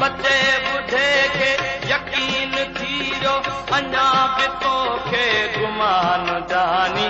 بچي ٻڍي کي يقين ٿي ويو اڃا به توکي گمان داني